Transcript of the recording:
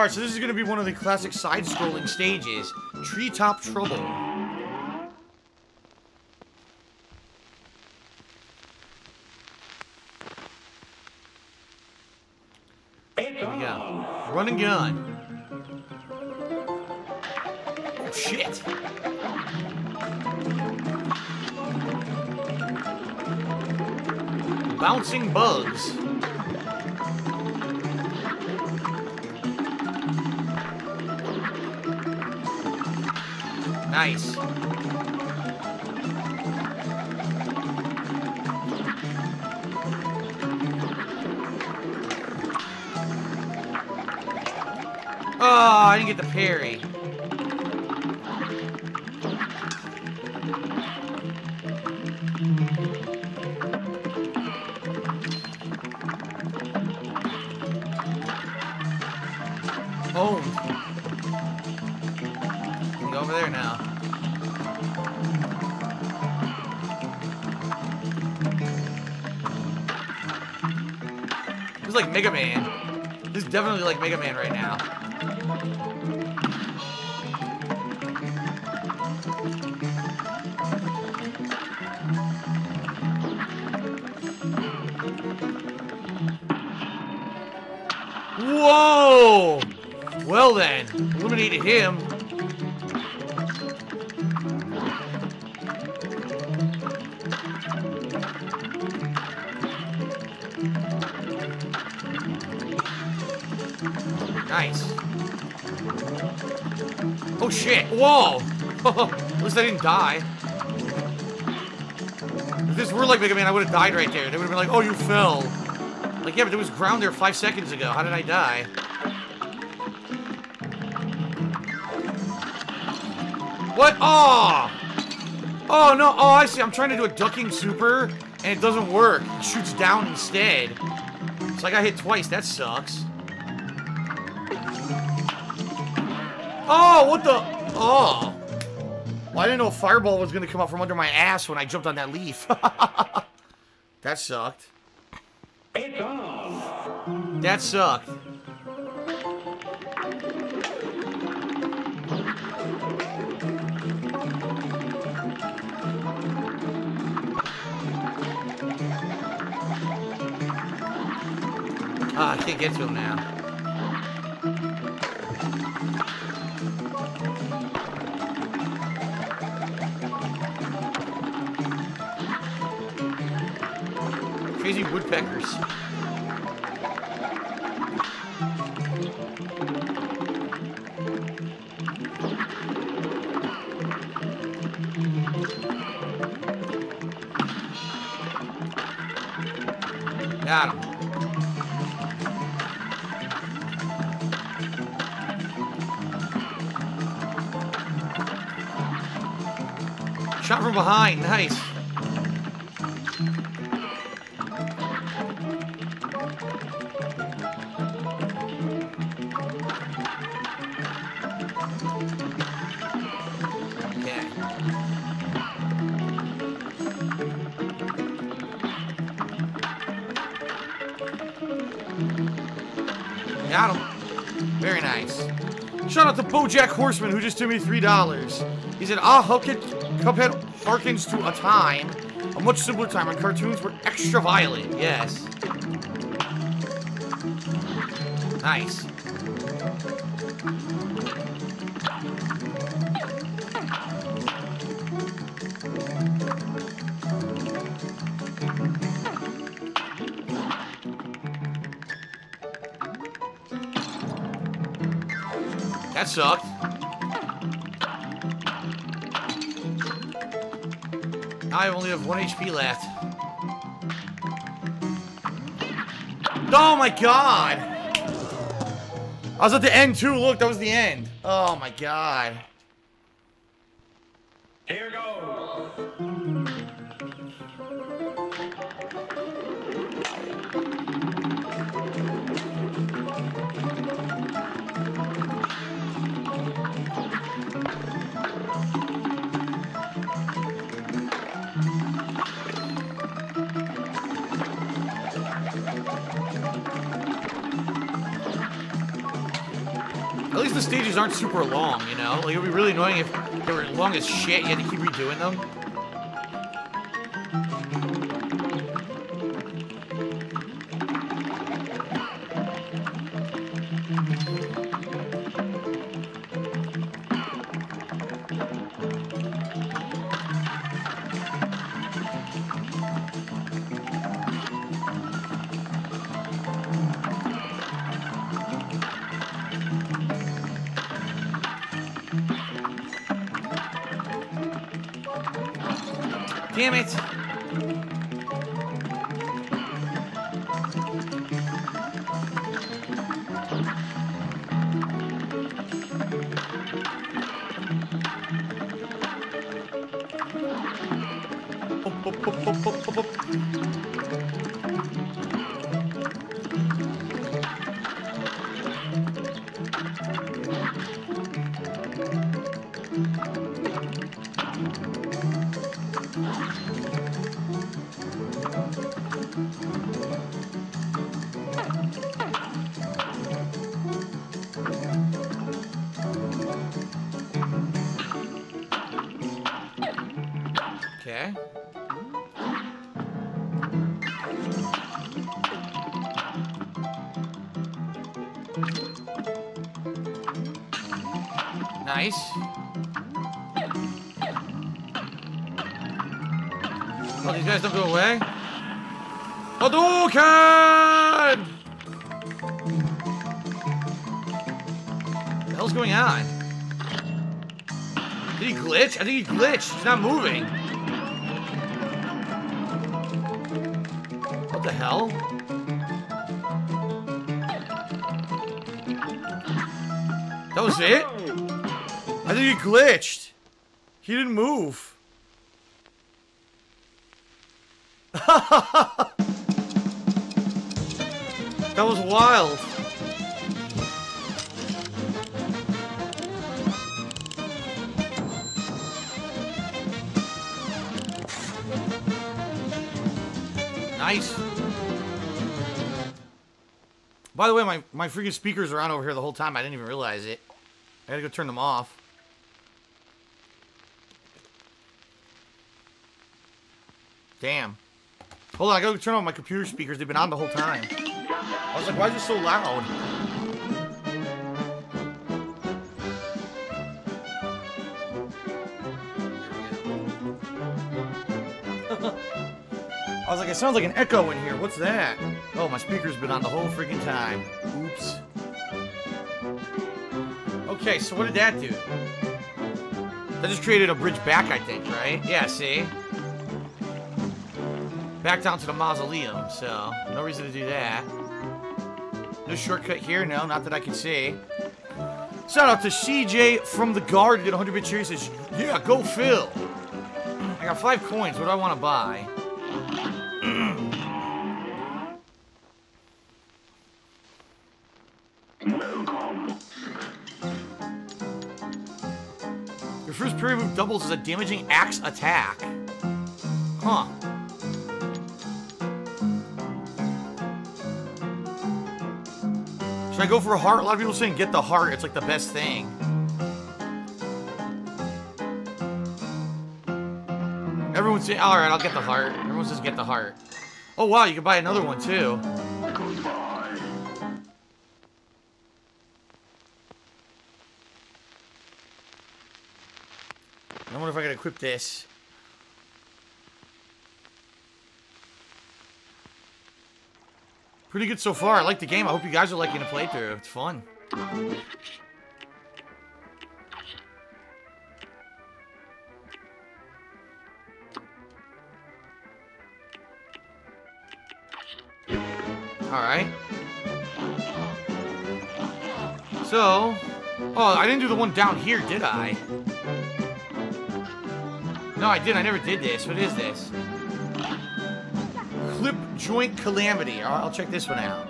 Alright, so this is going to be one of the classic side-scrolling stages. Treetop Trouble. Here we go. Run and gun. Oh, shit. Bouncing bugs. Nice. Oh, I didn't get the parry. Is like Mega Man. He's definitely like Mega Man right now. Whoa! Well then, eliminated him. Nice. Oh shit! Whoa! At least I didn't die. If this were like Mega Man, I would have died right there. They would have been like, oh, you fell. Like, yeah, but there was ground there five seconds ago. How did I die? What? Oh! Oh, no. Oh, I see. I'm trying to do a ducking super, and it doesn't work. It shoots down instead. So I got hit twice. That sucks. Oh, what the? Oh. Well, I didn't know a fireball was going to come out from under my ass when I jumped on that leaf. that sucked. It's on. That sucked. Ah, I can't get to him now. Crazy woodpeckers. Got him. Shot from behind. Nice. Got him. Very nice. Shout out to Bojack Horseman who just threw me three dollars. He said, "Ah, Cuphead, Cuphead harkens to a time, a much simpler time when cartoons were extra violent." Yes. Nice. That sucked. I only have one HP left. Oh my god! I was at the end too. Look, that was the end. Oh my god. Here goes. Least the stages aren't super long, you know? Like, it would be really annoying if they were long as shit, you had to keep redoing them. Damn it! Boop, boop, Okay. Nice. Oh, these guys don't go away? Oh, Hadouken! What the hell's going on? Did he glitch? I think he glitched. He's not moving. What the hell? That was it? I think he glitched. He didn't move. that was wild. Nice. By the way, my, my freaking speakers are on over here the whole time. I didn't even realize it. I gotta go turn them off. Damn. Hold on, I gotta turn on my computer speakers. They've been on the whole time. I was like, why is it so loud? I was like, it sounds like an echo in here. What's that? Oh, my speaker's been on the whole freaking time. Oops. Okay, so what did that do? That just created a bridge back, I think, right? Yeah, see? Back down to the mausoleum, so no reason to do that. No shortcut here, no, not that I can see. Shout out to CJ from the guard, did 100 bit cheer. Says, Yeah, go Phil. I got five coins. What do I want to buy? Your first parry move doubles as a damaging axe attack. Huh. Should I go for a heart? A lot of people saying get the heart. It's like the best thing. Everyone's saying, all right, I'll get the heart. Everyone says get the heart. Oh wow, you can buy another one too. I wonder if I can equip this. Pretty good so far. I like the game. I hope you guys are liking the playthrough. It's fun. Alright. So... Oh, I didn't do the one down here, did I? No, I didn't. I never did this. What is this? Joint Calamity. I'll check this one out.